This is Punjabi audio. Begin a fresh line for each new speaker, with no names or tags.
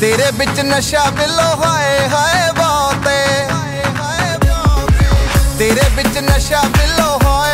ਤੇਰੇ ਵਿੱਚ ਨਸ਼ਾ ਬਿਲੋ ਹਾਏ ਹਾਏ ਬਾਤੇ ਤੇਰੇ ਵਿੱਚ ਨਸ਼ਾ ਬਿਲੋ ਹਾਏ